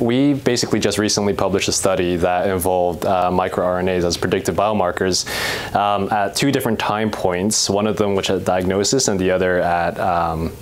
We basically just recently published a study that involved uh, microRNAs as predictive biomarkers um, at two different time points, one of them which at diagnosis and the other at um,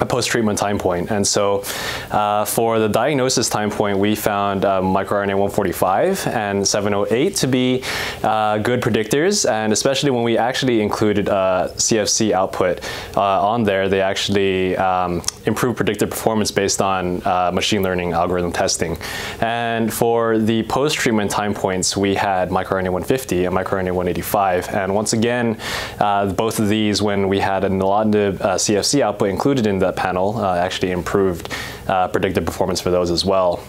a post-treatment time point. And so uh, for the diagnosis time point, we found uh, microRNA 145 and 708 to be uh, good predictors. And especially when we actually included CFC output uh, on there, they actually um, improved predictive performance based on uh, machine learning algorithm testing. And for the post-treatment time points, we had microRNA 150 and microRNA 185. And once again, uh, both of these, when we had a nilotinib CFC output included in the panel uh, actually improved uh, predictive performance for those as well.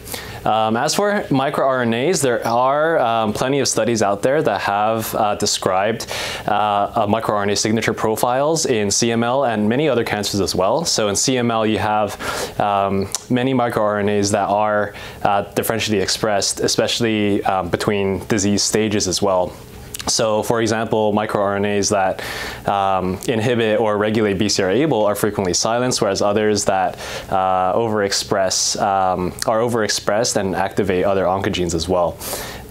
Um, as for microRNAs, there are um, plenty of studies out there that have uh, described uh, microRNA signature profiles in CML and many other cancers as well. So in CML, you have um, many microRNAs that are uh, differentially expressed, especially um, between disease stages as well. So, for example, microRNAs that um, inhibit or regulate BCR-ABL are frequently silenced, whereas others that uh, overexpress um, are overexpressed and activate other oncogenes as well.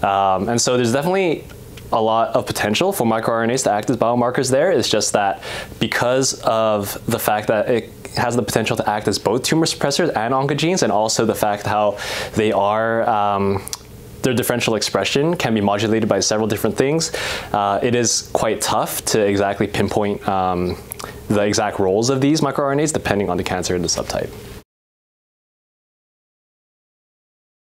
Um, and so, there's definitely a lot of potential for microRNAs to act as biomarkers there. It's just that because of the fact that it has the potential to act as both tumor suppressors and oncogenes, and also the fact how they are um, their differential expression can be modulated by several different things. Uh, it is quite tough to exactly pinpoint um, the exact roles of these microRNAs depending on the cancer and the subtype.